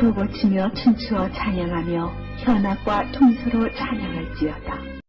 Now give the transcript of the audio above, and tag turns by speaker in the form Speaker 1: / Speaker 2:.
Speaker 1: 돌고치며 춤추어 찬양하며 현악과 통수로 찬양할지어다.